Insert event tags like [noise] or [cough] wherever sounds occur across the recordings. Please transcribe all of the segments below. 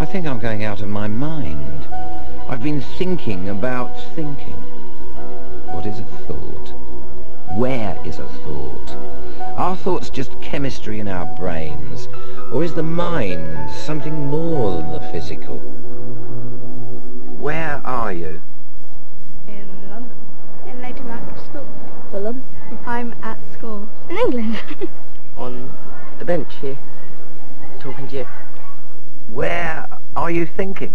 I think I'm going out of my mind. I've been thinking about thinking. What is a thought? Where is a thought? Are thoughts just chemistry in our brains? Or is the mind something more than the physical? Where are you? In London. In Lady Margaret School. Fulham. I'm at school. In England. [laughs] On the bench here. Talking to you. Where are you thinking?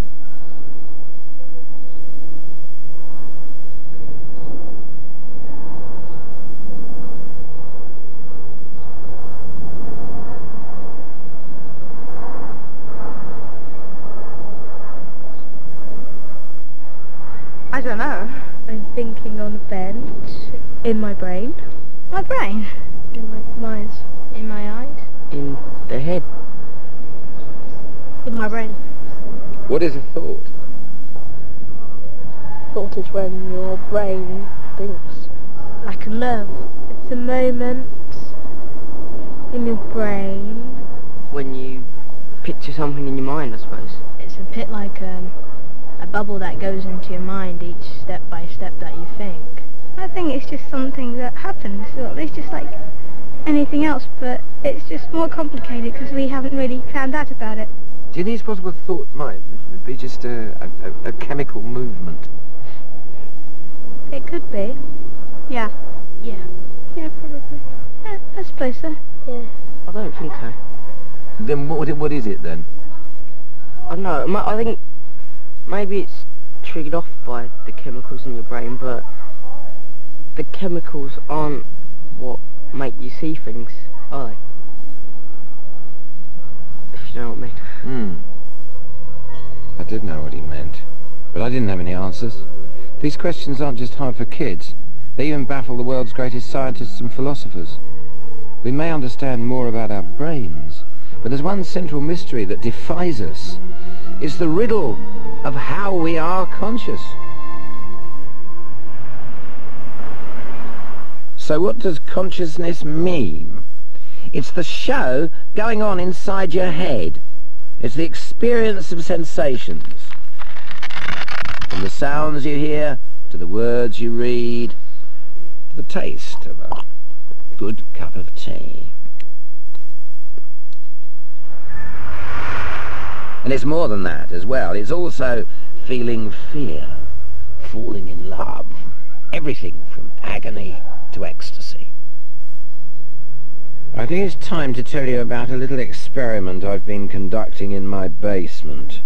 I don't know. I'm thinking on a bench. In my brain. My brain. In my eyes. In my eyes. In the head. In my brain. What is a thought? Thought is when your brain thinks. Like a nerve. It's a moment in your brain. When you picture something in your mind, I suppose. It's a bit like um, a bubble that goes into your mind each step by step that you think. I think it's just something that happens. Well, it's just like anything else, but it's just more complicated because we haven't really found out about it. Do you think it's possible thought might be just a, a, a chemical movement? It could be. Yeah. Yeah. Yeah, probably. Yeah, I suppose so. Yeah. I don't think so. Then what, what is it then? I don't know. I think maybe it's triggered off by the chemicals in your brain, but the chemicals aren't what make you see things, are they? If you know what I mean. Hmm. I did know what he meant, but I didn't have any answers. These questions aren't just hard for kids. They even baffle the world's greatest scientists and philosophers. We may understand more about our brains, but there's one central mystery that defies us. It's the riddle of how we are conscious. So what does consciousness mean? It's the show going on inside your head. It's the experience of sensations. From the sounds you hear, to the words you read, to the taste of a good cup of tea. And it's more than that as well. It's also feeling fear, falling in love, everything from agony to ecstasy. I think it's time to tell you about a little experiment I've been conducting in my basement.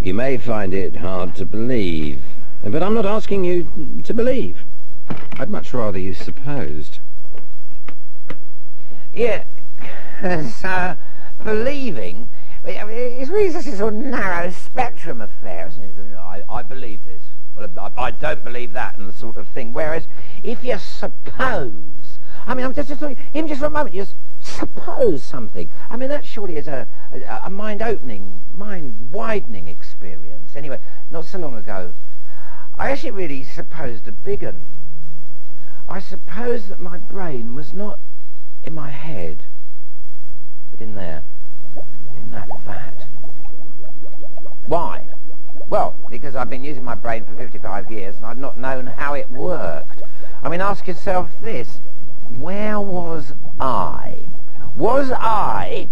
You may find it hard to believe, but I'm not asking you to believe. I'd much rather you supposed. Yeah, [laughs] so believing I mean, it's really such a sort of narrow spectrum affair, isn't it? I, I believe this, I, I don't believe that, and the sort of thing. Whereas, if you suppose, I mean, I'm just, just even just for a moment, you just suppose something. I mean, that surely is a, a, a mind-opening, mind-widening experience. Anyway, not so long ago, I actually really supposed a big one. I supposed that my brain was not in my head, but in there in that vat. Why? Well, because I've been using my brain for 55 years and I've not known how it worked. I mean, ask yourself this. Where was I? Was I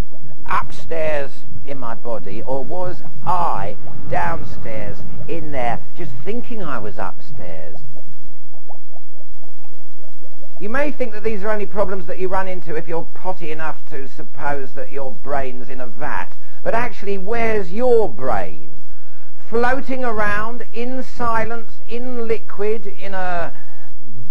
upstairs in my body or was I downstairs in there just thinking I was upstairs? You may think that these are only problems that you run into if you're potty enough to suppose that your brain's in a vat. But actually, where's your brain? Floating around in silence, in liquid, in a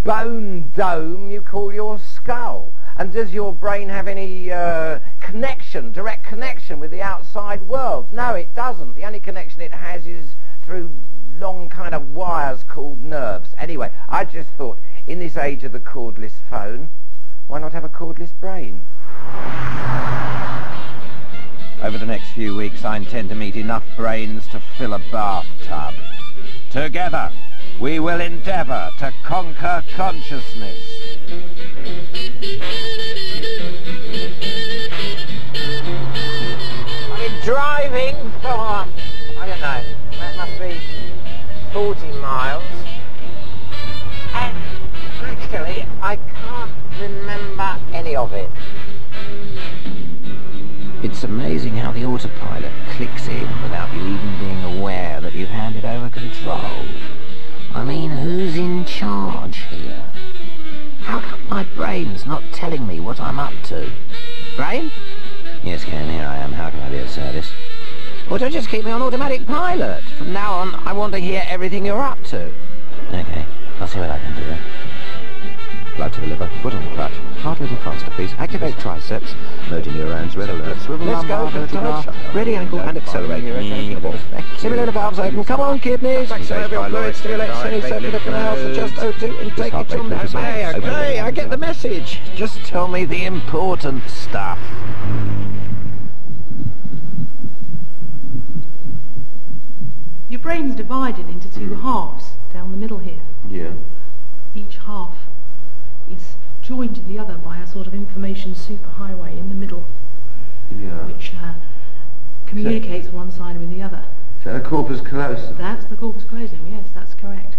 bone dome you call your skull. And does your brain have any uh, connection, direct connection with the outside world? No, it doesn't. The only connection it has is through long kind of wires called nerves. Anyway, I just thought in this age of the cordless phone, why not have a cordless brain? Over the next few weeks, I intend to meet enough brains to fill a bathtub. Together, we will endeavour to conquer consciousness. Been driving for, I don't know, that must be 40 miles. And actually, I can't remember any of it. It's amazing how the autopilot clicks in without you even being aware that you've handed over control. I mean, who's in charge here? How come my brain's not telling me what I'm up to? Brain? Yes, Ken, here I am. How can I be of service? Or don't just keep me on automatic pilot. From now on, I want to hear everything you're up to. Okay, I'll see what I can do. Plug to the liver, foot on the clutch. Heart a little faster, please. Activate triceps. Motor neurons, red alert. Swivel Let's go, peptides. Ready ankle and accelerate. Simulator valves open. Come on, kidneys. Synovial fluid stimulates semicircular canals. Adjust O2 intake. It's on Okay, okay, I get the message. Just tell me the important stuff. Your brain's divided into two halves down the middle here. Yeah. Each half is joined to the other by a sort of information superhighway in the middle, Yeah. which uh, communicates one side with the other. Is that a corpus callosum? That's the corpus callosum, yes, that's correct.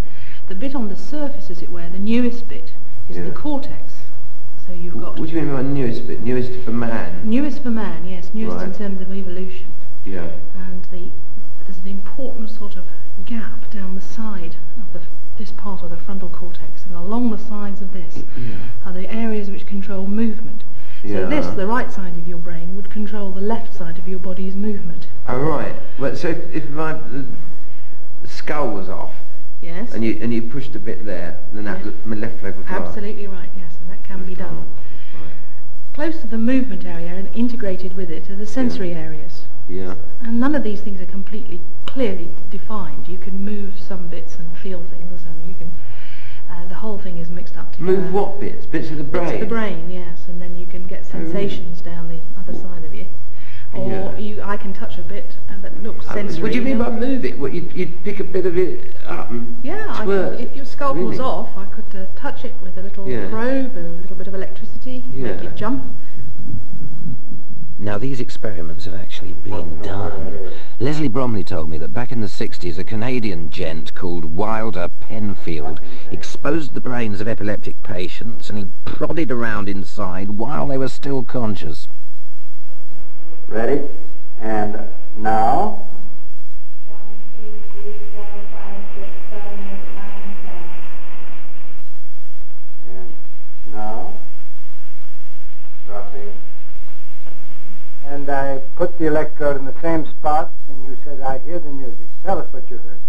The bit on the surface, as it were, the newest bit, is Yeah. the cortex. So you've got What do you mean by newest bit? Newest for man? newest for man, yes, newest in terms of evolution. Yeah. and the, there's an important sort of gap down the side of the, this part of the frontal cortex, and along the sides of this Yeah. are the areas which control movement. So this, the right side of your brain, would control the left side of your body's movement. Oh, right. Well, so if, if my the skull was off Yes? and you and you pushed a bit there, then that Yeah. my left leg would fly. Absolutely right, yes, and that can be done. Close to the movement area and integrated with it are the sensory areas. Yeah. And none of these things are completely clearly defined. You can move some bits and feel things, and you can. Uh, the whole thing is mixed up together. Move what bits? Bits of the brain? Bits of the brain, yes, and then you can get Oh, really? sensations down the other side of you. Or Yeah. you, I can touch a bit uh, that looks Uh, sensory. What do you mean by move it? What, you'd, you'd pick a bit of it up and Yeah, I could, if your skull was off, I could uh, touch it with a little Yeah. probe, a little bit of electricity, make it jump. Now, these experiments have actually been done. Leslie Bromley told me that back in the 60s, a Canadian gent called Wilder Penfield exposed the brains of epileptic patients and he prodded around inside while they were still conscious. Ready? And now? And now? Dropping. And I put the electrode in the same spot, and you said, I hear the music. Tell us what you heard.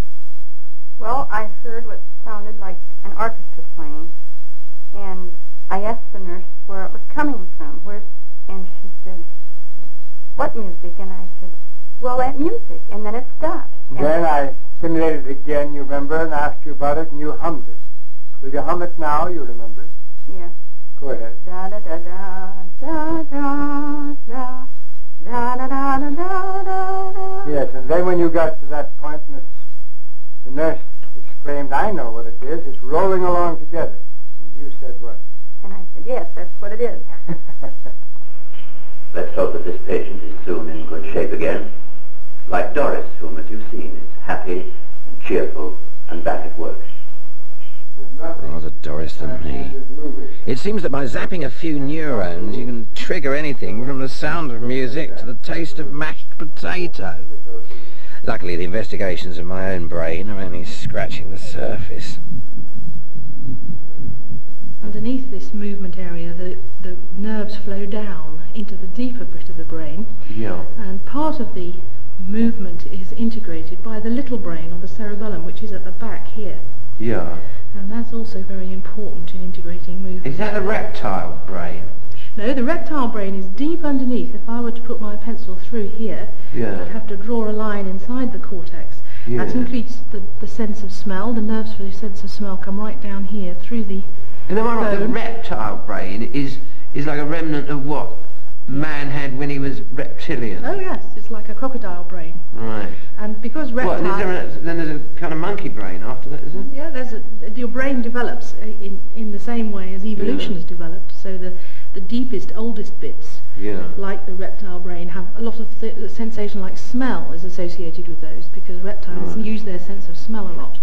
Well, I heard what sounded like an orchestra playing, and I asked the nurse where it was coming from. Where's, and she said, "What music?" And I said, "Well, that music." And then it stopped. And Then I stimulated it again, you remember, and asked you about it, and you hummed it. Will you hum it now? You remember it? yeah, Go ahead. da da da da da da da da da da da da da da. Yes, and then when you got to that point, point, the, the nurse exclaimed, I know what it is. It's rolling along together. And you said what? And I said, "Yes, that's what it is." [laughs] Let's hope that this patient is soon in good shape again. Like Doris, whom, as you've seen, is happy and cheerful and back at work. Rather Doris than me. It seems that by zapping a few neurons, you can trigger anything from the sound of music to the taste of mashed potato. Luckily, the investigations of my own brain are only scratching the surface. Underneath this movement area, the, the nerves flow down into the deeper bit of the brain, Yeah. and part of the movement is integrated by the little brain or the cerebellum, which is at the back here. Yeah. And that's also very important in integrating movement. Is that the reptile brain? No, the reptile brain is deep underneath. If I were to put my pencil through here, Yeah. I'd have to draw a line inside the cortex. That Yeah. includes the, the sense of smell. The nerves for the sense of smell come right down here through the... And am I right? The reptile brain is is like a remnant of what? Man had when he was reptilian? Oh yes, it's like a crocodile brain. Right. And because What, reptiles... is there a, then there's a kind of monkey brain after that, is there? Yeah, there's a, your brain develops uh, in, in the same way as evolution Yeah. has developed. So the, the deepest, oldest bits, Yeah. like the reptile brain, have a lot of th- the sensation like smell is associated with those because reptiles Right. use their sense of smell a lot.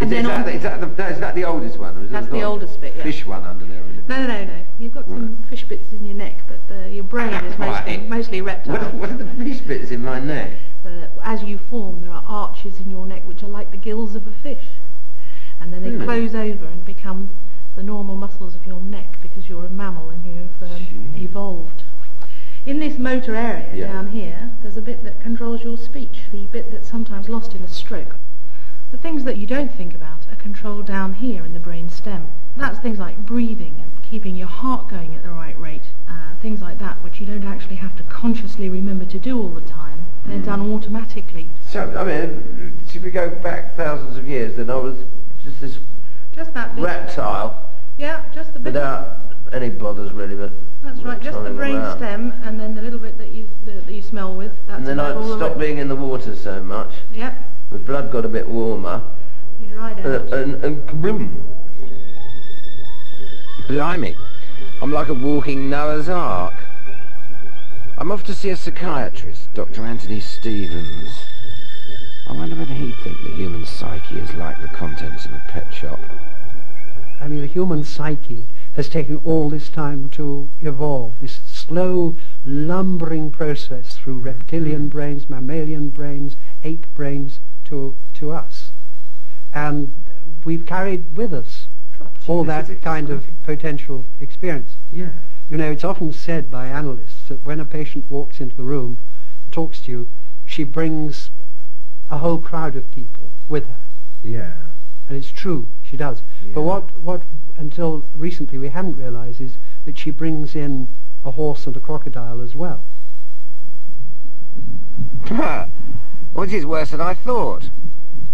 Is, then is, that, is, that the, that, is that the oldest one? Or is That's the oldest bit, yeah. Fish one under there. No, no, no, no. You've got some fish bits in your neck, but the, your brain is mostly, mostly reptile. What, are- what are the fish bits in my neck? uh, as you form, there are arches in your neck which are like the gills of a fish. And then they Really? close over and become the normal muscles of your neck because you're a mammal and you've um, evolved. In this motor area Yeah. down here, there's a bit that controls your speech, the bit that's sometimes lost in a stroke. The things that you don't think about are controlled down here in the brain stem. That's things like breathing and keeping your heart going at the right rate, uh, things like that, which you don't actually have to consciously remember to do all the time. They're Mm. done automatically. So, I mean, if we go back thousands of years, then I was just this Just that bit. reptile Yeah, just the bit. without any bothers really, but That's right, just the brain stem and then the little bit that you that, that you smell with. That's And then I'd the stop being in the water so much. Yep, My blood got a bit warmer. you dried out. Uh, and, and kabloom. Blimey, I'm like a walking Noah's Ark. I'm off to see a psychiatrist, Dr. Anthony Stevens. I wonder whether he'd think the human psyche is like the contents of a pet shop. I mean, the human psyche has taken all this time to evolve, this slow, lumbering process through reptilian brains, mammalian brains, ape brains, to, to us. And we've carried with us all that kind of potential experience. Yeah. You know, it's often said by analysts that when a patient walks into the room, and talks to you, she brings a whole crowd of people with her. Yeah. And it's true, she does. But what, what until recently we haven't realized is that she brings in a horse and a crocodile as well. Which is worse than I thought.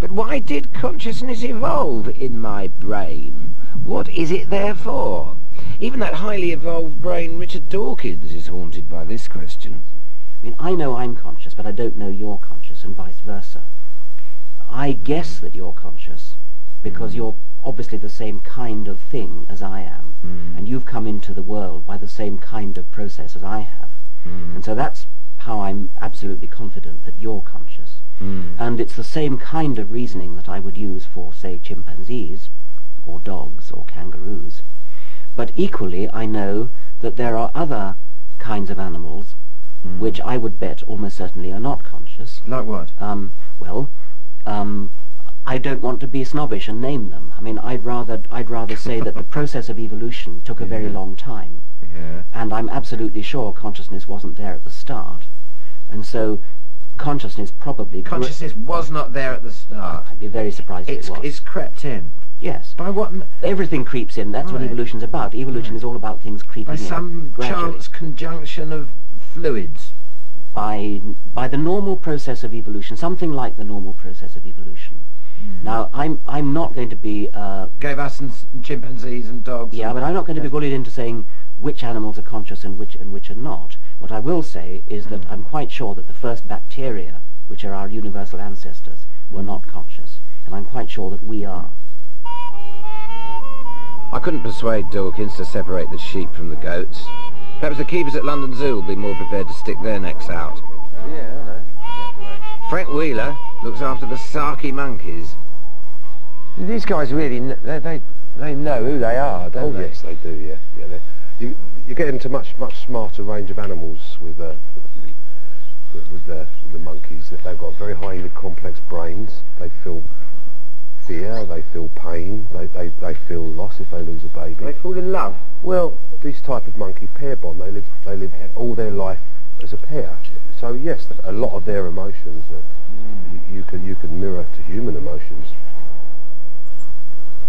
But why did consciousness evolve in my brain? What is it there for? Even that highly evolved brain, Richard Dawkins, is haunted by this question. I mean, I know I'm conscious, but I don't know you're conscious, and vice versa. I guess that you're conscious because you're obviously the same kind of thing as I am, Mm. and you've come into the world by the same kind of process as I have. Mm. And so that's how I'm absolutely confident that you're conscious. Mm. And it's the same kind of reasoning that I would use for, say, chimpanzees, or dogs, or kangaroos. But equally, I know that there are other kinds of animals Mm. which I would bet almost certainly are not conscious. Like what? Um, well, um, I don't want to be snobbish and name them. I mean, I'd rather I'd rather say that the [laughs] process of evolution took a very long time, Yeah. and I'm absolutely sure consciousness wasn't there at the start, and so consciousness probably Consciousness was not there at the start. I'd be very surprised It's, if it was. it's crept in. yes, By what? everything creeps in. That's what Right. evolution's about. Evolution Right. is all about things creeping By in some gradually. chance conjunction of fluids. by by the normal process of evolution, something like the normal process of evolution. Hmm. Now, I'm I'm not going to be uh, Gave us and chimpanzees and dogs. Yeah, and- but I'm not going to be bullied into saying which animals are conscious and which and which are not. What I will say is that I'm quite sure that the first bacteria, which are our universal ancestors, were not conscious, and I'm quite sure that we are. I couldn't persuade Dawkins to separate the sheep from the goats. Perhaps the keepers at London Zoo will be more prepared to stick their necks out. Yeah, I know. Frank Wheeler looks after the Saki monkeys. These guys really, kn- they, they, they know who they are, don't Oh they? yes, they do. Yeah, yeah. They- You you get into much much smarter range of animals with uh, the, with the the monkeys. That They've got very highly complex brains. They feel fear. They feel pain. They they, they feel loss if they lose a baby. They fall in love. Well, this type of monkey pair bond. They live they live all their life as a pair. So yes, a lot of their emotions uh, you, you can you can mirror to human emotions.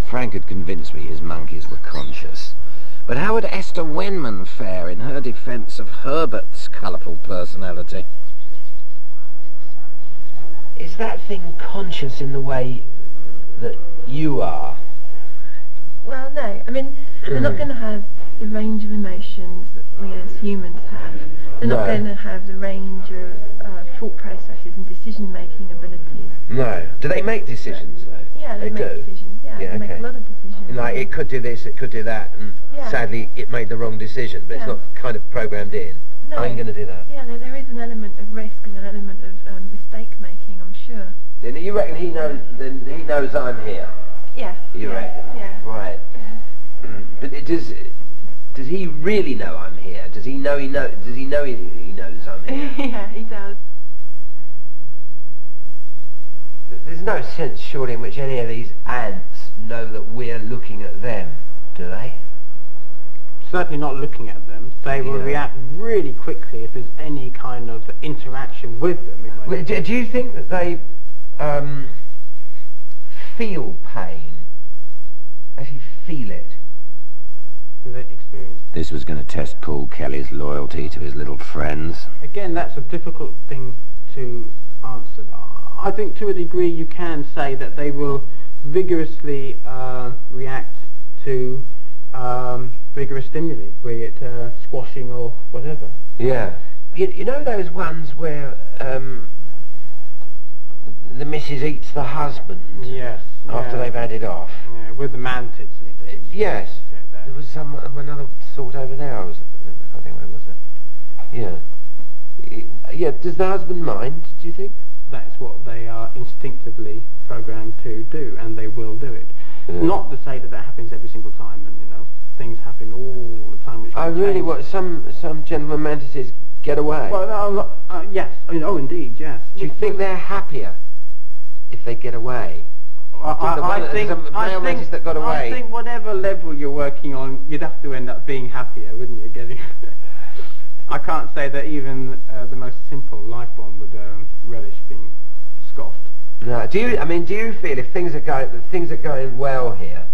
Frank had convinced me his monkeys were conscious. But how would Esther Wenman fare in her defence of Herbert's colourful personality? Is that thing conscious in the way that you are? Well, no. I mean, they're not going to have the range of emotions that we as humans have. They're not going to have the range of uh, thought processes and decision-making abilities. No. Do they make decisions though? Yeah, they, They make do? decisions. Yeah, Yeah, they make a lot of decisions. Like it could do this, it could do that, and Yeah. sadly it made the wrong decision, but it's not kind of programmed in. No. I'm going to do that. Yeah, there, there is an element of risk and an element of um, mistake-making, I'm sure. Then you reckon he knows? Then he knows I'm here. Yeah. You yeah, reckon? Yeah. Right. [clears throat] but it does. Does he really know I'm here? Does he know he know? Does he know he, he knows I'm [laughs] here? yeah, he does. There's no sense, surely, in which any of these ants know that we're looking at them, do they? certainly not looking at them. They will Yeah. react really quickly if there's any kind of interaction with them. Well, Do, do you think that they um, feel pain? Actually feel it? They experience. This was going to test Paul Kelly's loyalty to his little friends. Again, that's a difficult thing to answer. I think to a degree you can say that they will vigorously uh, react to um, vigorous stimuli, be it uh, squashing or whatever. Yeah. You, you know those ones where um, the missus eats the husband Yes. after yeah. they've had it off? Yeah, with the mantids and things. Yes. There was some another sort over there. I was. I can't think where it was. It. Yeah. Yeah. Does the husband mind? Do you think? That's what they are instinctively programmed to do, and they will do it. Yeah. Not to say that that happens every single time, and you know things happen all the time. Which I really change. want some some gentleman mantises get away. Well, no, uh, yes. I mean, oh, indeed, yes. Do you think they're happier if they get away? I, think I, think, I think, that got I think whatever level you're working on, you'd have to end up being happier, wouldn't you? Getting. [laughs] I can't say that even uh, the most simple life form would um, relish being scoffed. No. Do you? I mean, do you feel if things are going if things are going well here,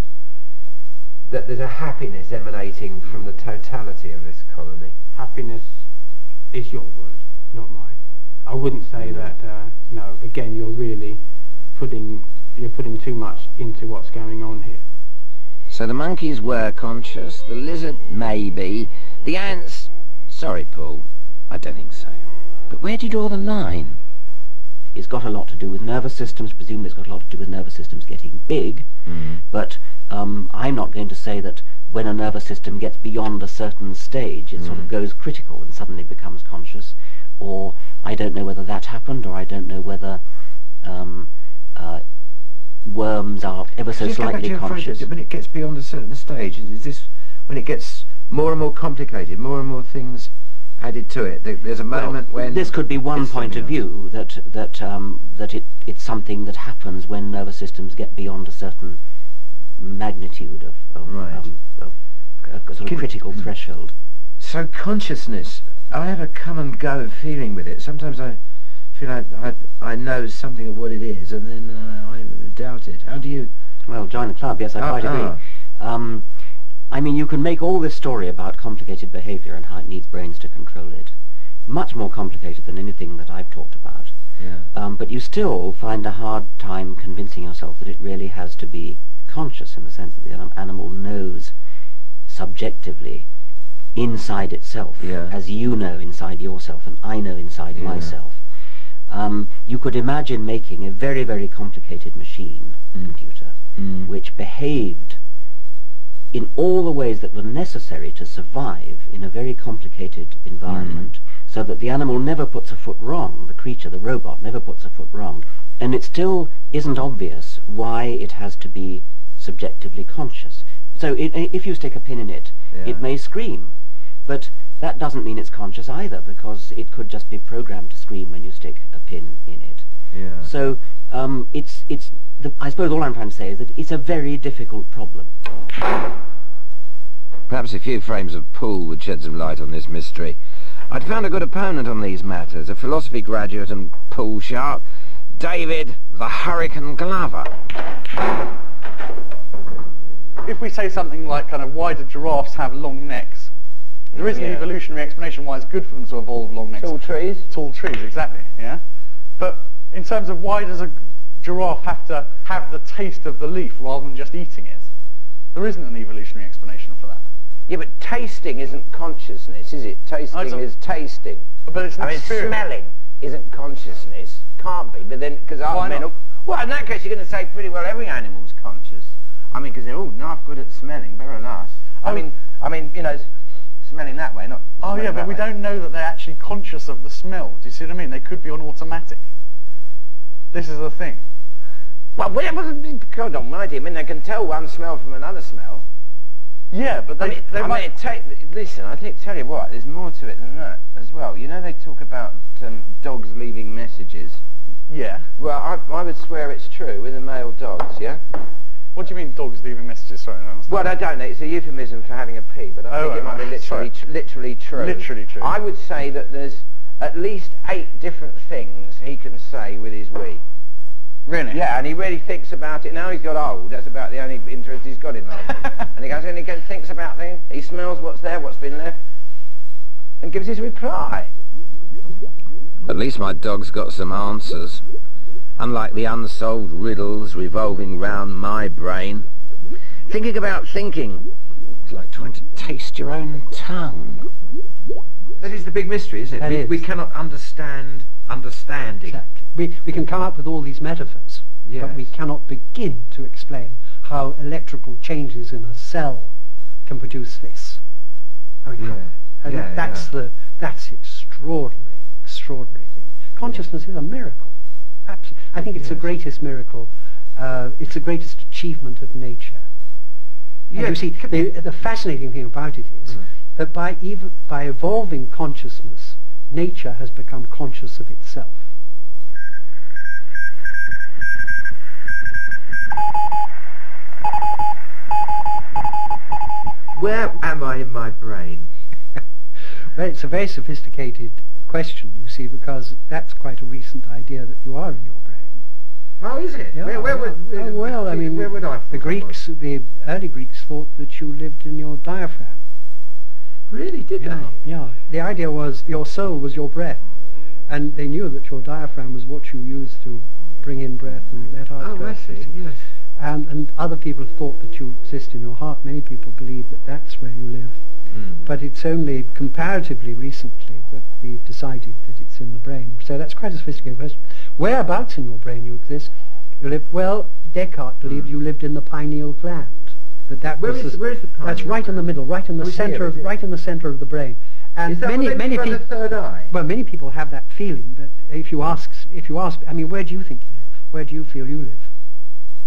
that there's a happiness emanating from the totality of this colony? Happiness is your word, not mine. I wouldn't say that. Uh, no. Again, you're really putting you're putting too much into what's going on here. So the monkeys were conscious, the lizard maybe, the ants... Sorry, Paul, I don't think so. But where do you draw the line? It's got a lot to do with nervous systems, presumably it's got a lot to do with nervous systems getting big, but um, I'm not going to say that when a nervous system gets beyond a certain stage, it sort of goes critical and suddenly becomes conscious, or I don't know whether that happened, or I don't know whether um, uh, worms are ever so Just go back to slightly conscious. When it gets beyond a certain stage, is this when it gets more and more complicated, more and more things added to it? There's a Well, moment when this could be one point of view that that um, that it it's something that happens when nervous systems get beyond a certain magnitude of of, Right. um, of a, a sort of Can- critical threshold. So consciousness, I have a come and go feeling with it. Sometimes I feel I, I, I know something of what it is, and then uh, I doubt it. How do you? Well, join the club. Yes, I Ah, quite agree. ah. Um, I mean, you can make all this story about complicated behaviour and how it needs brains to control it. Much more complicated than anything that I've talked about. Yeah. Um, but you still find a hard time convincing yourself that it really has to be conscious in the sense that the animal knows subjectively inside itself, Yeah. as you know inside yourself and I know inside Yeah. myself. Um, you could imagine making a very, very complicated machine Mm. computer Mm. which behaved in all the ways that were necessary to survive in a very complicated environment mm. so that the animal never puts a foot wrong, the creature, the robot, never puts a foot wrong. And it still isn't obvious why it has to be subjectively conscious. So it, if you stick a pin in it, Yeah. it may scream. But that doesn't mean it's conscious either, because it could just be programmed to scream when you stick a pin in it. Yeah. So um, it's it's. The, I suppose all I'm trying to say is that it's a very difficult problem. Perhaps a few frames of pool would shed some light on this mystery. I'd found a good opponent on these matters, a philosophy graduate and pool shark, David the Hurricane Glover. If we say something like kind of why do giraffes have long necks? There is an evolutionary explanation why it's good for them to evolve long necks. Tall trees. Tall trees, exactly, yeah. But in terms of why does a giraffe have to have the taste of the leaf rather than just eating it? There isn't an evolutionary explanation for that. Yeah, but tasting isn't consciousness, is it? Tasting is tasting. But it's an I mean, experience. smelling isn't consciousness. Can't be. But then, because I mean, well, in that case, you're going to say pretty well every animal's conscious. I mean, because they're all knife good at smelling, better than us. I Oh. mean, I mean, you know, smelling that way, not. Oh yeah, but we way. don't know that they're actually conscious of the smell. Do you see what I mean? They could be on automatic. This is the thing. Well, whatever. God almighty. I mean, they can tell one smell from another smell. Yeah, but they, I mean, they I might. mean, take, listen, I think, tell you what, there's more to it than that as well. You know, they talk about um, dogs leaving messages. yeah. Well, I, I would swear it's true with the male dogs, yeah? What do you mean dogs leaving messages? Sorry, I don't. Well, I don't know. It's a euphemism for having a pee, but I Oh, think it right, might be literally, tr- literally true. Literally true. I would say that there's at least eight different things he can say with his wee. Really? Yeah, and he really thinks about it. Now he's got old. That's about the only interest he's got in life. [laughs] and he goes in and he thinks about things. He smells what's there, what's been left, and gives his reply. At least my dog's got some answers. Unlike the unsolved riddles revolving round my brain. Thinking about thinking. Like trying to taste your own tongue. That is the big mystery, isn't it? We, is. we cannot understand understanding. Exactly. We, we can come up with all these metaphors, but we cannot begin to explain how electrical changes in a cell can produce this. I mean, Yeah, and yeah, that's yeah. the that's extraordinary, extraordinary thing. Consciousness is a miracle. Abs- I think it's the greatest miracle. Uh, it's the greatest achievement of nature. And you see, the, the fascinating thing about it is Mm. that by, ev- by evolving consciousness, nature has become conscious of itself. Where am I in my brain? [laughs] Well, it's a very sophisticated question, you see, because that's quite a recent idea that you are in your brain. Oh, is it? Yeah, where, where would, yeah. where, Oh, well, I mean, where would I? The I Greeks, the early Greeks thought that you lived in your diaphragm. Really? Did Yeah, yeah. The idea was your soul was your breath, and they knew that your diaphragm was what you used to bring in breath and let out they? Oh, I breath. you see. Yes. And, and other people thought that you exist in your heart. Many people believe that that's where you live. Mm. But it's only comparatively recently that we've decided that it's in the brain. So that's quite a sophisticated question. Whereabouts in your brain you exist? You live, well, Descartes believed you lived in the pineal gland. That that Where was is- the, where is the That's pineal right in the middle, right in the Oh, center of right in the center of the brain. And is that many many people the third eye? well, many people have that feeling But if you ask if you ask I mean, where do you think you live? Where do you feel you live?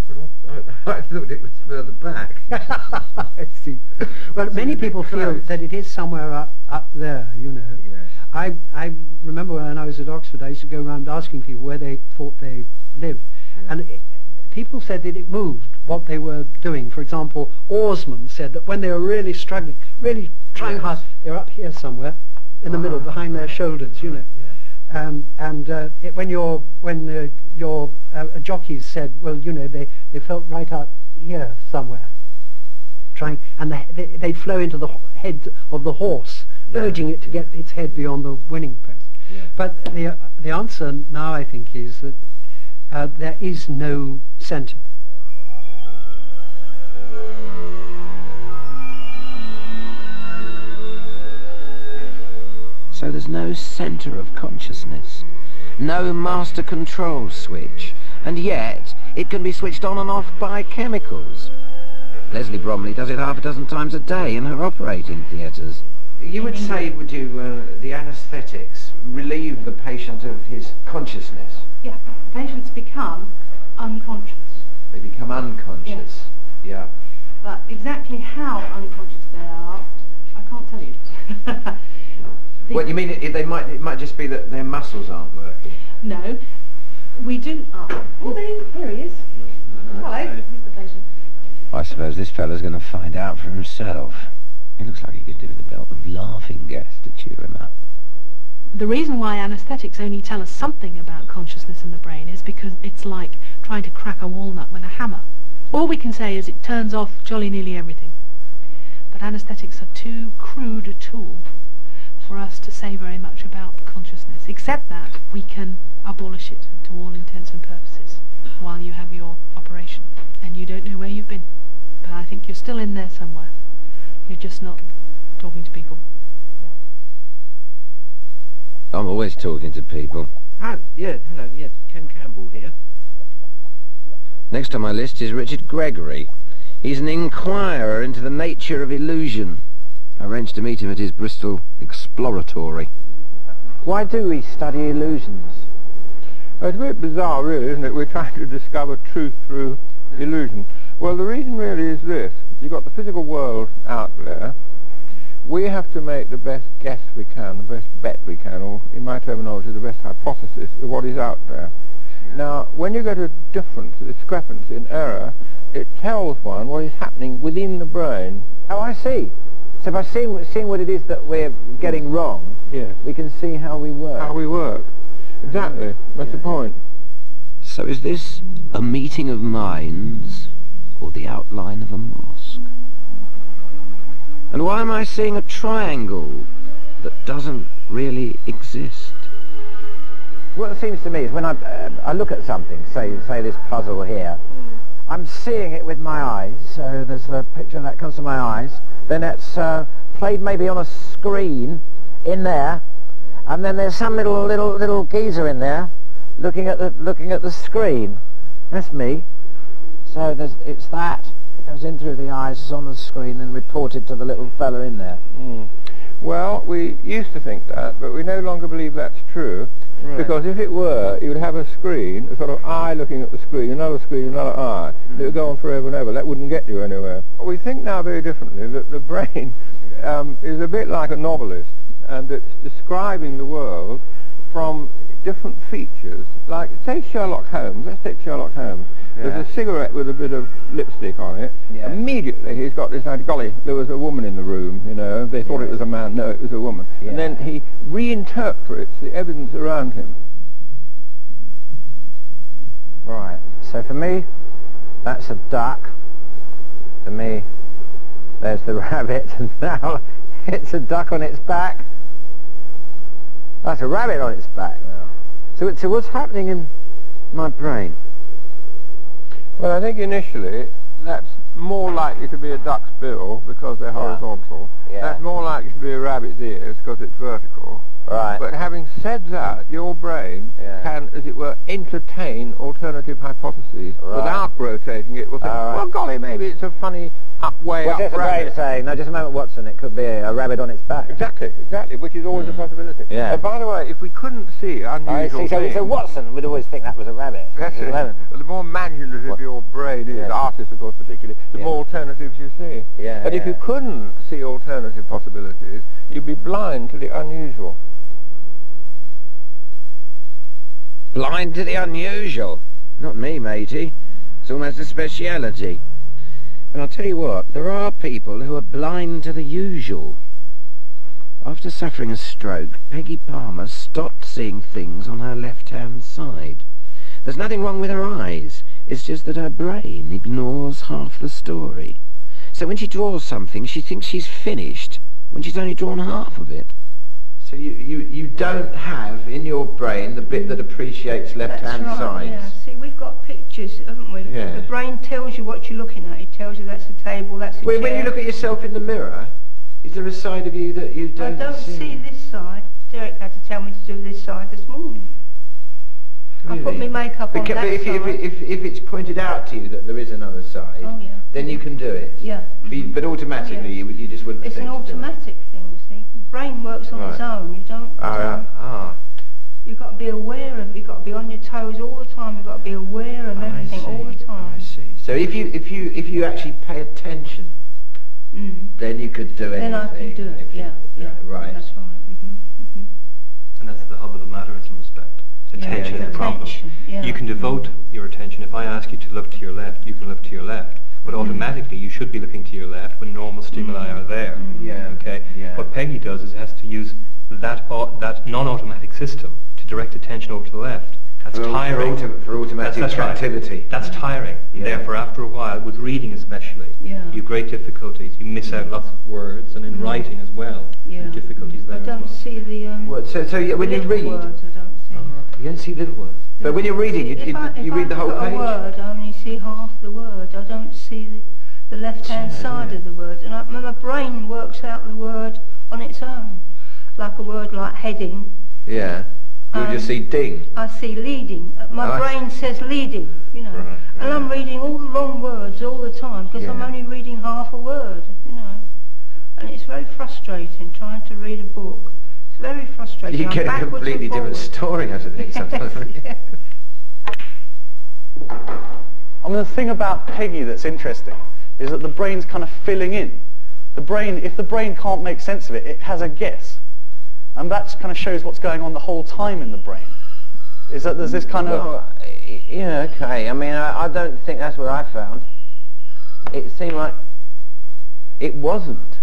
Well, I, I thought it was further back. [laughs] I see. Well, many people feel close. that it is somewhere up, up there, you know. yes. I, I remember when I was at Oxford, I used to go around asking people where they thought they lived. Yeah. And it, people said that it moved, what they were doing. For example, oarsmen said that when they were really struggling, really trying Yes. hard, they were up here somewhere, in the middle, Ah, behind their shoulders, you know. Yeah. Um, and uh, it, when your when uh, your uh, jockeys said, well, you know, they, they felt right out here somewhere, trying, and the, they, they'd flow into the head of the horse, Yeah, urging it to yeah. get its head beyond the winning post. Yeah. But the uh, the answer now, I think, is that uh, there is no centre. So there's no centre of consciousness, no master control switch, and yet it can be switched on and off by chemicals. Leslie Bromley does it half a dozen times a day in her operating theatres. You would say, would you, uh, the anaesthetics relieve the patient of his consciousness? Yeah, patients become unconscious. They become unconscious. Yeah. But exactly how unconscious they are, I can't tell you. [laughs] The- What you mean? It, they might. It might just be that their muscles aren't working. No, we do. Oh, oh there, here he is. Hello, here's the patient. I suppose this fella's going to find out for himself. He looks like he could do with a belt of laughing gas to cheer him up. The reason why anaesthetics only tell us something about consciousness in the brain is because it's like trying to crack a walnut with a hammer. All we can say is it turns off jolly nearly everything. But anaesthetics are too crude a tool for us to say very much about consciousness, except that we can abolish it to all intents and purposes while you have your operation. And you don't know where you've been. But I think you're still in there somewhere. You're just not talking to people. I'm always talking to people. Ah, yeah, hello, yes, Ken Campbell here. Next on my list is Richard Gregory. He's an inquirer into the nature of illusion. I arranged to meet him at his Bristol Exploratory. Why do we study illusions? It's a bit bizarre, really, isn't it? We're trying to discover truth through illusion. Well, the reason really is this. You've got the physical world out there. We have to make the best guess we can, the best bet we can, or in my terminology, the best hypothesis of what is out there. Now, when you get a difference, a discrepancy, an error, it tells one what is happening within the brain. Oh, I see. So by seeing, seeing what it is that we're getting wrong, Yes. we can see how we work. How we work. Exactly. That's the point. So is this a meeting of minds or the outline of a mosque? And why am I seeing a triangle that doesn't really exist? What it seems to me is when I, uh, I look at something, say, say this puzzle here, I'm seeing it with my eyes, so there's the picture that comes to my eyes, then it's uh, played maybe on a screen in there, and then there's some little little little geezer in there looking at the looking at the screen. That's me. So it's that. It goes in through the eyes, it's on the screen, and reported to the little fella in there. Mm. Well, we used to think that, but we no longer believe that's true. Right. Because if it were, you would have a screen, a sort of eye looking at the screen, another screen, another eye. and It would go on forever and ever. That wouldn't get you anywhere. We think now very differently that the brain [laughs] um, is a bit like a novelist, and it's describing the world from different features. Like, say Sherlock Holmes. Let's take Sherlock Holmes. Yeah. There's a cigarette with a bit of lipstick on it. Yeah. Immediately he's got this idea, golly, there was a woman in the room, you know. They thought it was a man. No, it was a woman. Yeah. And then he reinterprets the evidence around him. Right. So for me, that's a duck. For me, there's the [laughs] rabbit, and now it's a duck on its back. That's a rabbit on its back now. So, so what's happening in my brain? Well, I think initially that's more likely to be a duck's bill because they're horizontal. Yeah. That's more likely to be a rabbit's ears because it's vertical. Right. But having said that, your brain Yeah. can, as it were, entertain alternative hypotheses Right. without rotating it. Will say, All right. well, golly, maybe it's a funny up way What's up brain rabbit. saying? No, just a moment, Watson. It could be a, a rabbit on its back. Exactly, exactly, which is always a hmm. possibility. Yeah. And by the way, if we couldn't see unusual I see. So, things, so Watson would always think that was a rabbit. That's the it. The more imaginative What? your brain is, Yes. artists of course particularly, the Yeah. more alternatives you see. Yeah, and if you couldn't see alternative possibilities, you'd be blind to the unusual. Blind to the unusual. Not me, matey. It's almost a speciality. But I'll tell you what, there are people who are blind to the usual. After suffering a stroke, Peggy Palmer stopped seeing things on her left-hand side. There's nothing wrong with her eyes. It's just that her brain ignores half the story. So when she draws something, she thinks she's finished when she's only drawn half of it. So you, you, you don't have in your brain the bit that appreciates left-hand right, yeah. See, we've got pictures, haven't we? Yeah. The brain tells you what you're looking at. It tells you that's a table, that's a When, chair. when you look at yourself in the mirror, is there a side of you that you don't, I don't see. this side. Derek had to tell me to do this side this morning. Really? I put my makeup on Beca- that but if, side. if, if, if it's pointed out to you that there is another side, Oh, yeah. then you can do it. Yeah. But, you- but mm-hmm. automatically, you, you just wouldn't It's an think to do it. automatic thing, see. The brain works on its own. You don't. Ah, yeah. ah. You've got to be aware of. You've got to be on your toes all the time. You've got to be aware of everything all the time. I see. So if you if you if you actually pay attention, Mm. then you could do anything. Then I can do it. if you- Yeah, yeah. Right. That's right. hmm And that's the hub of the matter in some respect. Attention Yeah, is the problem. attention, yeah. You can devote your attention. If I ask you to look to your left, you can look to your left. But Mm. automatically, you should be looking to your left when normal stimuli are there. Yeah. Okay. Yeah. What Peggy does is has to use that au- that non-automatic system to direct attention over to the left. That's For tiring. auto- for automatic that's, that's activity. Right. That's tiring. Yeah. Therefore, after a while, with reading especially, Yeah. you have great difficulties. You miss out lots of words, and in Mm. writing as well, Yeah. there's difficulties there I as don't well. see the. Um, What, so so you, when you read, words, I don't see. you don't see little words. But when you're reading, you, if you, I, you if read I the whole page. a word, I only see half the word. I don't see the, the left-hand side of the word, and I, my brain works out the word on its own. Like a word like heading, Yeah. You Um, just see ding. I see leading. Uh, My Oh, I brain says leading, you know. Right, And I'm reading all the wrong words all the time because I'm only reading half a word, you know. And it's very frustrating trying to read a book. It's very frustrating. You I'm get a completely different story out of it [laughs] sometimes. don't? I mean, the thing about Peggy that's interesting is that the brain's kind of filling in. The brain, if the brain can't make sense of it, it has a guess. And that kind of shows what's going on the whole time in the brain. Is that there's this kind of... Well, yeah, okay. I mean, I, I don't think that's what I found. It seemed like it wasn't.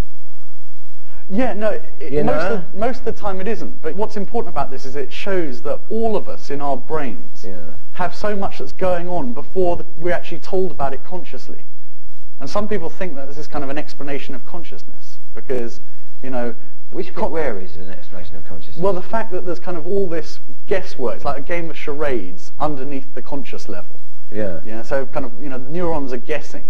Yeah, no, it, most, of, most of the time it isn't. But what's important about this is it shows that all of us in our brains have so much that's going on before the, we're actually told about it consciously. And some people think that this is kind of an explanation of consciousness because, you know... Which bit where is an explanation of consciousness? Well, the fact that there's kind of all this guesswork, it's like a game of charades underneath the conscious level. Yeah. Yeah, so kind of, you know, neurons are guessing,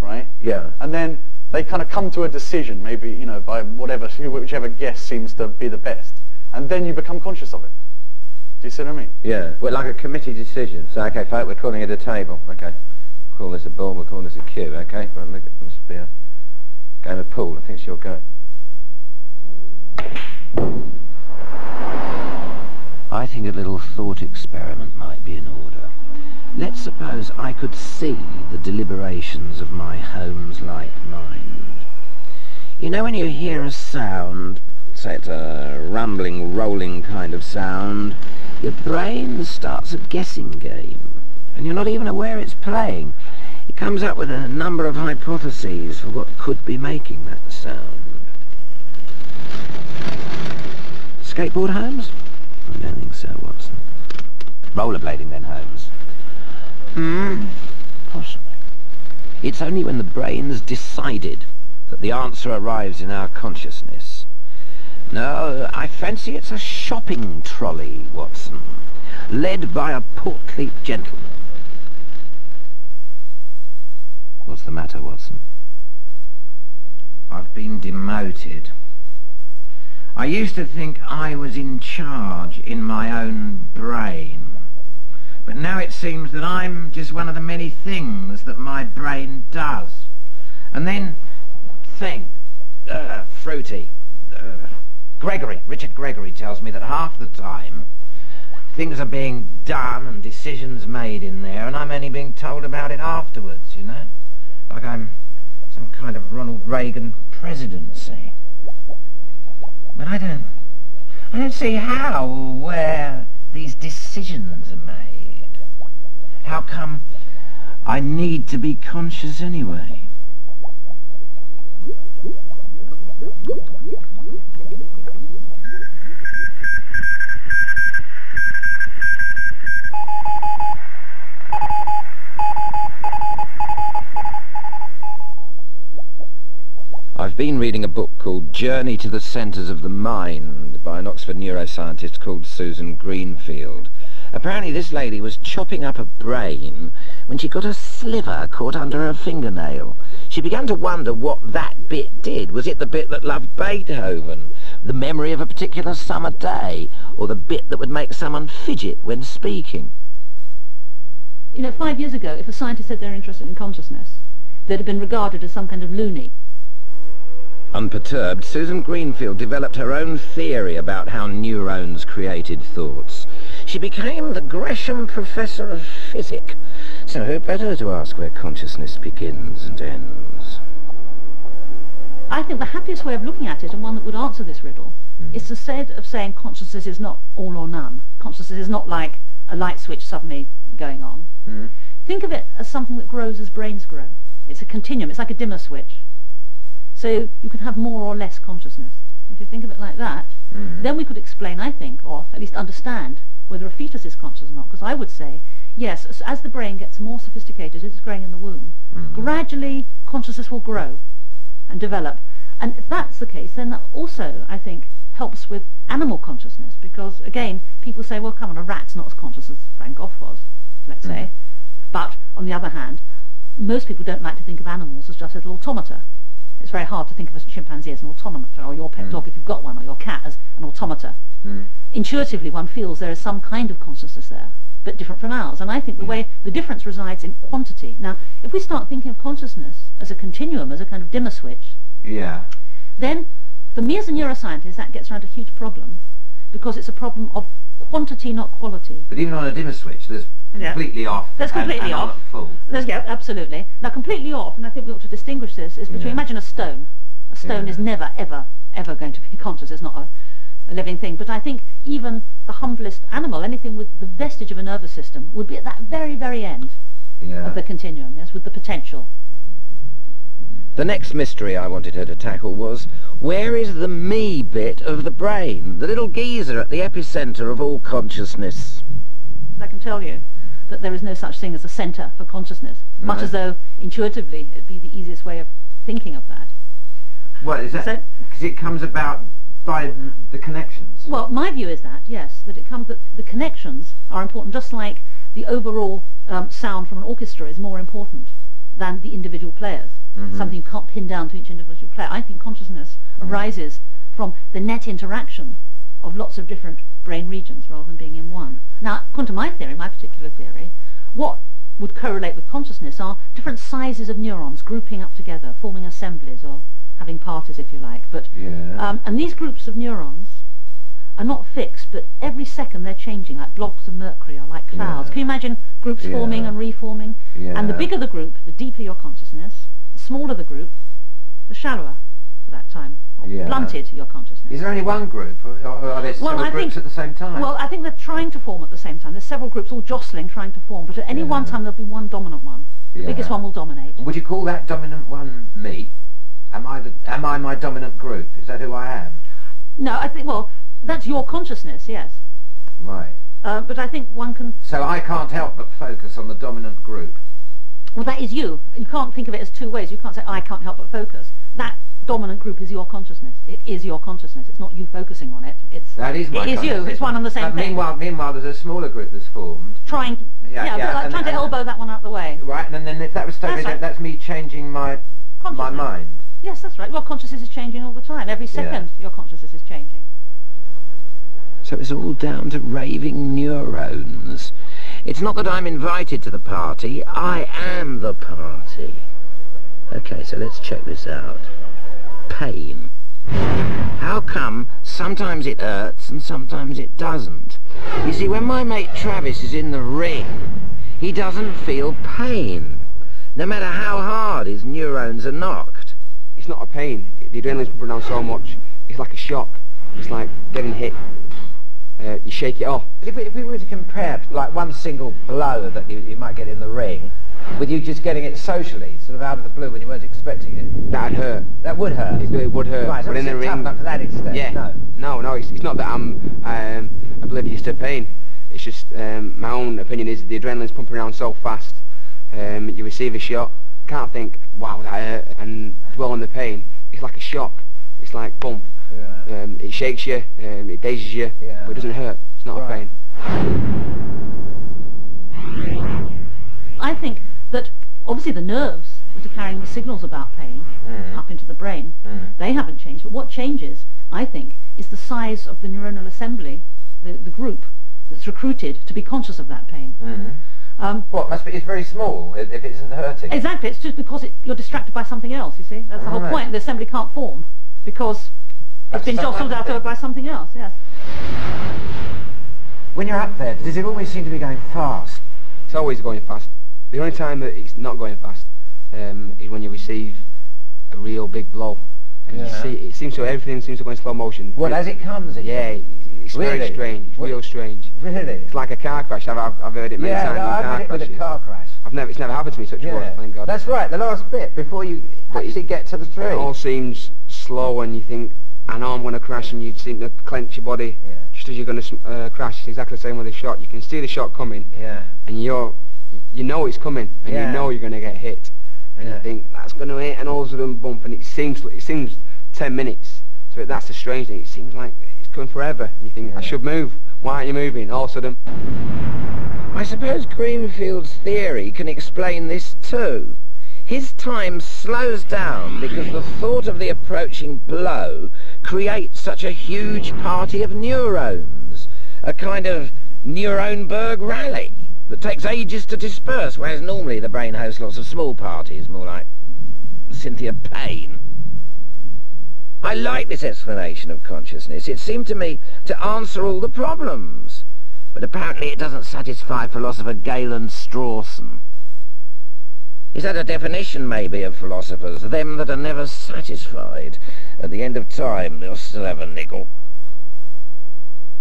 right? Yeah. And then they kind of come to a decision, maybe, you know, by whatever, whichever guess seems to be the best. And then you become conscious of it. Do you see what I mean? Yeah. Well, like a committee decision. So, okay, folk, we're calling it a table. Okay. We'll call this a ball, we'll call this a cube. Okay. Right, look, it must be a game of pool. I think it's your go. I think a little thought experiment might be in order. Let's suppose I could see the deliberations of my Holmes-like mind. You know when you hear a sound, say it's a rumbling, rolling kind of sound, your brain starts a guessing game, and you're not even aware it's playing. It comes up with a number of hypotheses for what could be making that sound. Skateboard, Holmes? I don't think so, Watson. Rollerblading, then, Holmes. Hmm, possibly. It's only when the brain's decided that the answer arrives in our consciousness. No, I fancy it's a shopping trolley, Watson, led by a portly gentleman. What's the matter, Watson? I've been demoted. I used to think I was in charge in my own brain. But now it seems that I'm just one of the many things that my brain does. And then, thing, uh, fruity, uh, Gregory, Richard Gregory tells me that half the time things are being done and decisions made in there and I'm only being told about it afterwards, you know? Like I'm some kind of Ronald Reagan presidency. But I don't, I don't see how or where these decisions are made. How come I need to be conscious anyway? I've been reading a book called Journey to the Centres of the Mind by an Oxford neuroscientist called Susan Greenfield. Apparently this lady was chopping up a brain when she got a sliver caught under her fingernail. She began to wonder what that bit did. Was it the bit that loved Beethoven, the memory of a particular summer day, or the bit that would make someone fidget when speaking? You know, five years ago, if a scientist said they're interested in consciousness, they'd have been regarded as some kind of loony. Unperturbed, Susan Greenfield developed her own theory about how neurons created thoughts. She became the Gresham Professor of Physics. So who better to ask where consciousness begins and ends? I think the happiest way of looking at it, and one that would answer this riddle, hmm. is instead of saying consciousness is not all or none. Consciousness is not like a light switch suddenly going on. Hmm. Think of it as something that grows as brains grow. It's a continuum. It's like a dimmer switch. So you can have more or less consciousness. If you think of it like that, hmm. then we could explain, I think, or at least understand whether a fetus is conscious or not. Because I would say, yes, as, as the brain gets more sophisticated, it's growing in the womb, mm-hmm. gradually consciousness will grow and develop. And if that's the case, then that also, I think, helps with animal consciousness. Because, again, people say, well, come on, a rat's not as conscious as Van Gogh was, let's say. Mm-hmm. But, on the other hand, most people don't like to think of animals as just little automata. It's very hard to think of a chimpanzee as an automata, or your pet hmm. dog if you've got one, or your cat as an automata. Hmm. Intuitively, one feels there is some kind of consciousness there, but different from ours. And I think the hmm. way the difference resides in quantity. Now, if we start thinking of consciousness as a continuum, as a kind of dimmer switch, Yeah. then for me as a neuroscientist, that gets around a huge problem because it's a problem of quantity, not quality. But even on a dimmer switch, there's Yeah. completely off. That's completely and on off. full. There's, yeah, absolutely. Now, completely off, and I think we ought to distinguish this, is between, Yeah. imagine a stone. A stone is never, ever, ever going to be conscious. It's not a, a living thing. But I think even the humblest animal, anything with the vestige of a nervous system, would be at that very, very end Yeah. of the continuum, yes, with the potential. The next mystery I wanted her to tackle was, where is the me bit of the brain? The little geezer at the epicenter of all consciousness. I can tell you that there is no such thing as a centre for consciousness, much as though intuitively it'd be the easiest way of thinking of that. Well, is that? Because it comes about by the connections. Well, my view is that, yes, that it comes that the connections are important, just like the overall um, sound from an orchestra is more important than the individual players. Mhm. Something you can't pin down to each individual player. I think consciousness arises from the net interaction of lots of different brain regions rather than being in one. Now, according to my theory, my particular theory, what would correlate with consciousness are different sizes of neurons grouping up together, forming assemblies or having parties, if you like. But Yeah. um, and these groups of neurons are not fixed, but every second they're changing, like blobs of mercury or like clouds. Yeah. Can you imagine groups Yeah. forming and reforming? And the bigger the group, the deeper your consciousness. The smaller the group, the shallower for that time, or Yeah. blunted your consciousness. Is there only one group, or are there several I groups think, at the same time? Well, I think they're trying to form at the same time. There's several groups all jostling, trying to form, but at any one time there'll be one dominant one. The Yeah. biggest one will dominate. Would you call that dominant one me? Am I the, am I my dominant group? Is that who I am? No, I think, well, that's your consciousness, yes. Right. Uh, but I think one can So I can't help but focus on the dominant group. Well, that is you. You can't think of it as two ways. You can't say, I can't help but focus. That dominant group is your consciousness. It is your consciousness. It's not you focusing on it. It's That is my It is you. It's one and the same But thing. Meanwhile, meanwhile, there's a smaller group that's formed. Trying to, Yeah, yeah, yeah, like and- trying to elbow that one out the way. Right, and then if that was totally, That's right. that's me changing my my mind. Yes, that's right. Your consciousness is changing all the time. Every second, your consciousness is changing. So it's all down to raving neurons. It's not that I'm invited to the party, I am the party. Okay, so let's check this out. Pain. How come sometimes it hurts and sometimes it doesn't? You see, when my mate Travis is in the ring, he doesn't feel pain, no matter how hard his neurons are knocked. It's not a pain. The adrenaline's pumping around so much. It's like a shock. It's like getting hit. Uh, you shake it off. If we, if we were to compare like one single blow that you, you might get in the ring with you just getting it socially, sort of out of the blue when you weren't expecting it. That'd hurt. That would hurt. It, it would hurt. Right, so but in the ring, enough to that extent. yeah, No. no, no. It's, it's not that I'm um, oblivious to pain. It's just um, my own opinion is the adrenaline's pumping around so fast. Um, you receive a shot, can't think, wow, that hurt, and dwell on the pain. It's like a shock. It's like bump. Yeah. Um, it shakes you, um, it dazes you, Yeah. but it doesn't hurt. It's not Right. a pain. I think that obviously the nerves that are carrying the signals about pain Mhm. up into the brain, Mm. they haven't changed. But what changes, I think, is the size of the neuronal assembly, the, the group that's recruited to be conscious of that pain. Mm. Um, What must be? It's very small if if it isn't hurting. Exactly, it's just because it, you're distracted by something else, you see? That's the whole Right. point. The assembly can't form because That's it's been jostled out empty. by something else, yes. When you're up there, does it always seem to be going fast? It's always going fast. The only time that it's not going fast um, is when you receive a real big blow. And you Yeah. see, it seems to everything seems to go in slow motion. Well, as it comes? It Yeah, it's, it's Really? very strange. It's What- real strange. Really? It's like a car crash. I've, I've, I've heard it many yeah, times no, I've car had it with a car crash. I've never, it's never happened to me such a Yeah. thank God. That's right, the last bit, before you But actually get to the tree. It all seems slow and you think, I know I'm going to crash and you seem to clench your body just as you're going to uh, crash. It's exactly the same with a shot. You can see the shot coming Yeah. and you're, you know it's coming and you know you're going to get hit. And you think, that's going to hit and all of a sudden bump and it seems, it seems 10 minutes. So that's the strange thing. It seems like it's going forever. And you think. I should move. Why aren't you moving? All of a sudden, I suppose Greenfield's theory can explain this too. His time slows down because the thought of the approaching blow creates such a huge party of neurons, a kind of Nuremberg rally that takes ages to disperse, whereas normally the brain hosts lots of small parties, more like Cynthia Payne. I like this explanation of consciousness. It seemed to me to answer all the problems. But apparently it doesn't satisfy philosopher Galen Strawson. Is that a definition, maybe, of philosophers? Them that are never satisfied. At the end of time, they'll still have a nickel.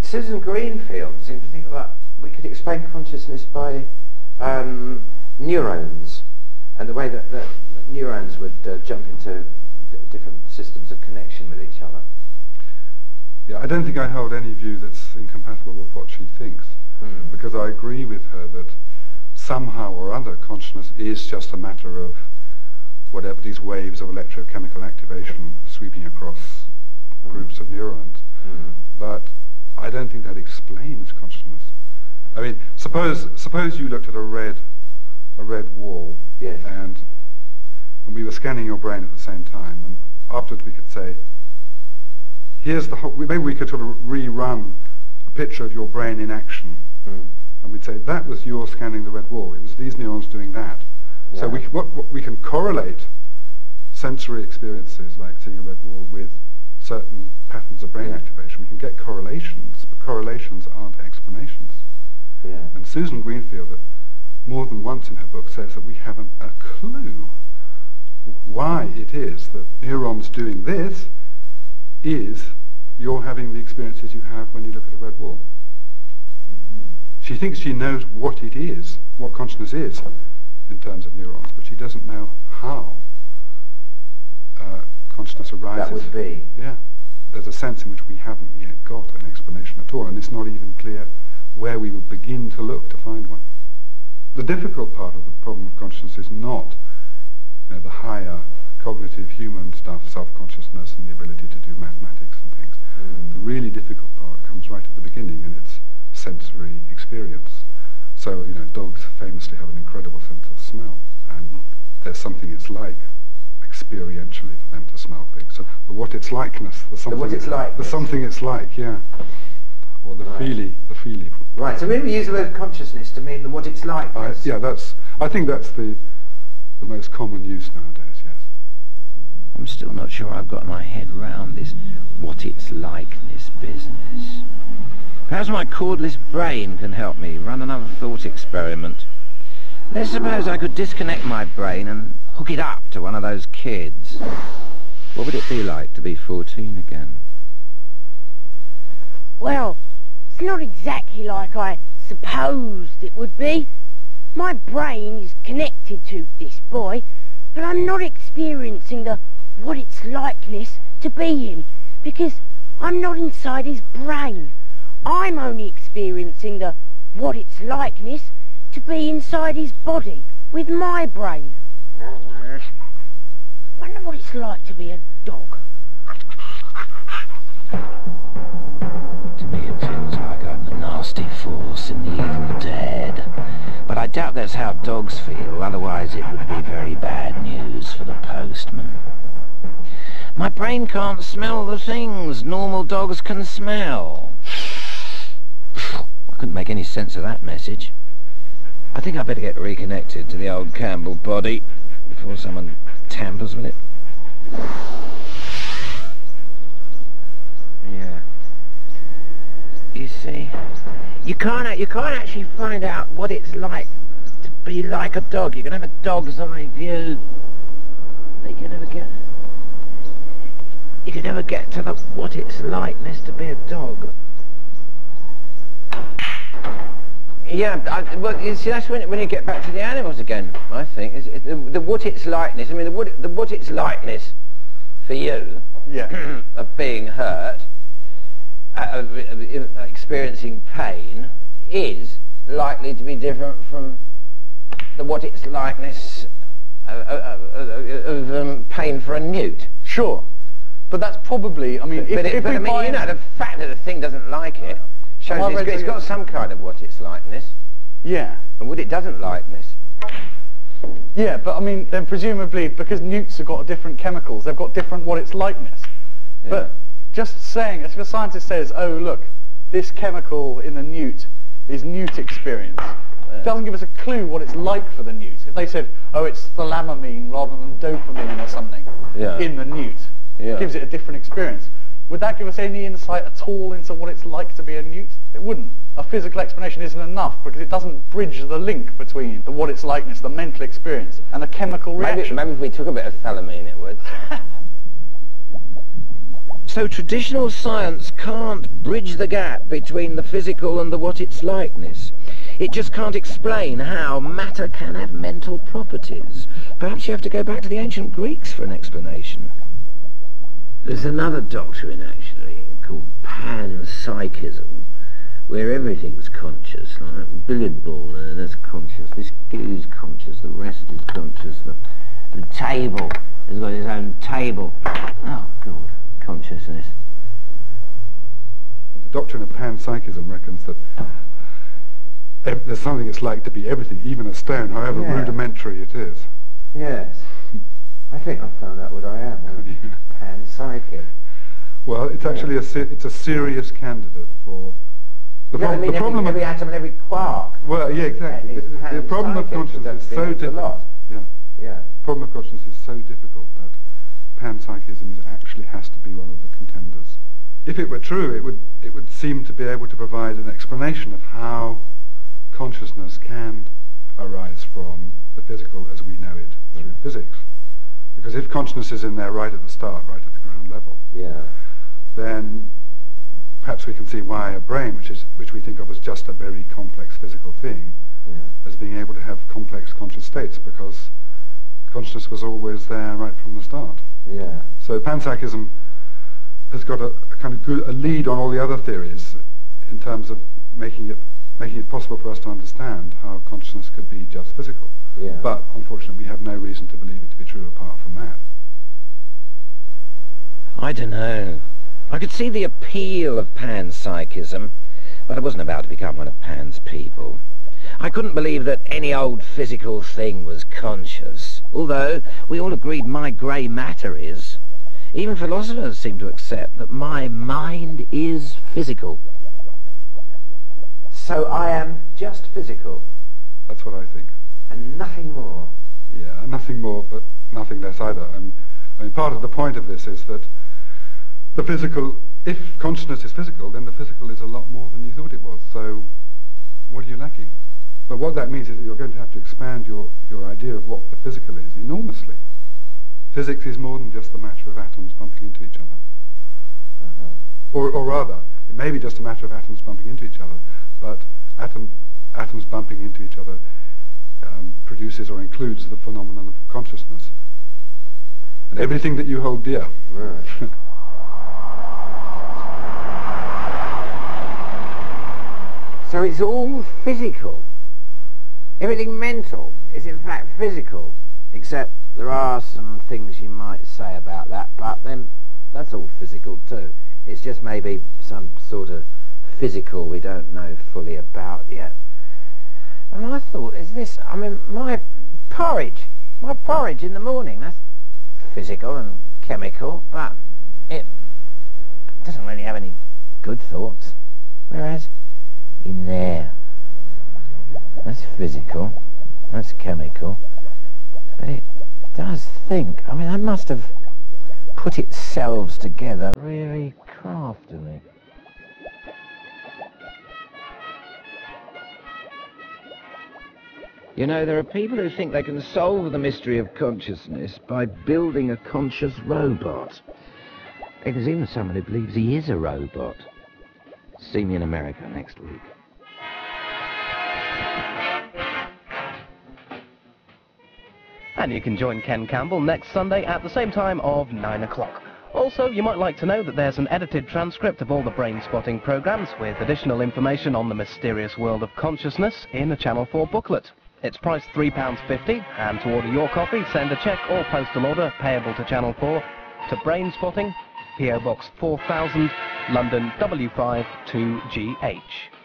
Susan Greenfield seemed to think that we could explain consciousness by um, neurons and the way that, that neurons would uh, jump into different systems of connection with each other. Yeah, I don't think I hold any view that's incompatible with what she thinks, mm. because I agree with her that somehow or other consciousness is just a matter of whatever these waves of electrochemical activation sweeping across mm. groups of neurons. Mm. But I don't think that explains consciousness. I mean, suppose suppose you looked at a red a red wall, yes. and and we were scanning your brain at the same time, and afterwards we could say, here's the whole, maybe we could sort of rerun a picture of your brain in action. Mm. And we'd say that was your scanning the red wall. It was these neurons doing that. Yeah. So we, what, what, we can correlate sensory experiences like seeing a red wall with certain patterns of brain yeah. activation. We can get correlations, but correlations aren't explanations. Yeah. And Susan Greenfield, more than once in her book, says that we haven't a clue why it is that neurons doing this is you're having the experiences you have when you look at a red wall. Mm-hmm. She thinks she knows what it is, what consciousness is in terms of neurons, but she doesn't know how uh, consciousness arises. That would be. Yeah. There's a sense in which we haven't yet got an explanation at all, and it's not even clear where we would begin to look to find one. The difficult part of the problem of consciousness is not you know, the higher cognitive human stuff, self-consciousness and the ability to do mathematics and things. Mm. The really difficult part comes right at the beginning and it's sensory experience. So, you know, dogs famously have an incredible sense of smell and there's something it's like experientially for them to smell things. So the what it's likeness, the something, the it's like, the something it's like, yeah. Or the right. feely, the feely. Right, so maybe we use the word consciousness to mean the what it's like. I, yeah, that's, I think that's the, the most common use nowadays, yes. I'm still not sure I've got my head round this what it's likeness business. Perhaps my cordless brain can help me run another thought experiment. Let's suppose I could disconnect my brain and hook it up to one of those kids. What would it be like to be 14 again? Well, it's not exactly like I supposed it would be. My brain is connected to this boy, but I'm not experiencing the what it's likeness to be him, because I'm not inside his brain. I'm only experiencing the what it's likeness to be inside his body with my brain. Wonder what it's like to be a dog. To me it feels like I'm the nasty force in the evil dead. But I doubt that's how dogs feel, otherwise it would be very bad news for the postman. My brain can't smell the things normal dogs can smell. I couldn't make any sense of that message. I think I'd better get reconnected to the old Campbell body before someone tampers with it. Yeah. You see, you can't you can't actually find out what it's like to be like a dog. You can have a dog's eye view, but you can never get you can never get to the what it's likeness to be a dog. Yeah, I, well, you see, that's when, when you get back to the animals again, I think. It's, it's the, the what it's likeness, I mean, the what, the what it's likeness for you yeah. [clears throat] of being hurt, uh, of, of, of experiencing pain, is likely to be different from the what it's likeness of, of um, pain for a newt. Sure. But that's probably, I mean, but, if, but, it, if but we I mean, buy you know, the fact that the thing doesn't like it shows it's, right got- some kind of what it's likeness. Yeah. And what it doesn't likeness Yeah, but I mean, then presumably because newts have got different chemicals, they've got different what it's likeness. But just saying, if a scientist says, oh look, this chemical in the newt is newt experience, doesn't give us a clue what it's like for the newt. If they said, oh, it's thalamamine rather than dopamine or something Yeah. in the newt, Yeah. gives it a different experience. Would that give us any insight at all into what it's like to be a newt? It wouldn't. A physical explanation isn't enough because it doesn't bridge the link between the what it's likeness, the mental experience, and the chemical Maybe, reaction. maybe if we took a bit of thalamine it would. [laughs] so traditional science can't bridge the gap between the physical and the what it's likeness. It just can't explain how matter can have mental properties. Perhaps you have to go back to the ancient Greeks for an explanation. There's another doctrine, actually, called panpsychism, where everything's conscious, like billiard ball there, that's conscious, this goo's conscious, the rest is conscious, the, the table has got its own table. Oh, God, consciousness. The doctrine of panpsychism reckons that ev- there's something it's like to be everything, even a stone, however Yeah. rudimentary it is. Yes. I think I've found out what I am. [laughs] I'm panpsychic. Well, it's actually a se- it's a serious candidate for the, yeah, I mean, the every, problem. every atom and every quark. well, yeah, exactly. The, the problem of consciousness is so difficult. lot. Yeah. Yeah. problem of consciousness is so difficult that panpsychism is actually has to be one of the contenders. If it were true, it would it would seem to be able to provide an explanation of how consciousness can arise from the physical as we know it through mm. physics. Because if consciousness is in there right at the start, right at the ground level, Yeah. then perhaps we can see why a brain, which is which we think of as just a very complex physical thing, Yeah. as being able to have complex conscious states because consciousness was always there right from the start. Yeah. So panpsychism has got a, a kind of good, a lead on all the other theories in terms of making it making it possible for us to understand how consciousness could be just physical. Yeah. But unfortunately, we have no reason to believe it to be true apart from that. I don't know. I could see the appeal of panpsychism, but I wasn't about to become one of Pan's people. I couldn't believe that any old physical thing was conscious, although we all agreed my grey matter is. Even philosophers seem to accept that my mind is physical. So I am just physical That's what I think. And nothing more. Yeah, nothing more, but nothing less either. I mean, I mean, part of the point of this is that the physical, if consciousness is physical, then the physical is a lot more than you thought it was. So, what are you lacking? But what that means is that you're going to have to expand your, your idea of what the physical is enormously. Physics is more than just the matter of atoms bumping into each other. Uh-huh. Or, or rather, it may be just a matter of atoms bumping into each other, but atom, atoms bumping into each other um, produces or includes the phenomenon of consciousness. And everything that you hold dear. Right. [laughs] So it's all physical. Everything mental is in fact physical, except there are some things you might say about that, but then that's all physical too. It's just maybe some sort of physical we don't know fully about yet. And I thought, is this, I mean, my porridge, my porridge in the morning, that's physical and chemical, but it doesn't really have any good thoughts. Whereas in there, that's physical, that's chemical, but it does think. I mean, I must have put itself together really craftily. You know, there are people who think they can solve the mystery of consciousness by building a conscious robot. There's even someone who believes he is a robot. See me in America next week. And you can join Ken Campbell next Sunday at the same time of 9 o'clock. Also, you might like to know that there's an edited transcript of all the brain spotting programs with additional information on the mysterious world of consciousness in a Channel 4 booklet. It's priced £3.50 and to order your copy, send a cheque or postal order payable to Channel 4 to Brain Spotting, PO Box 4000, London W5 2GH.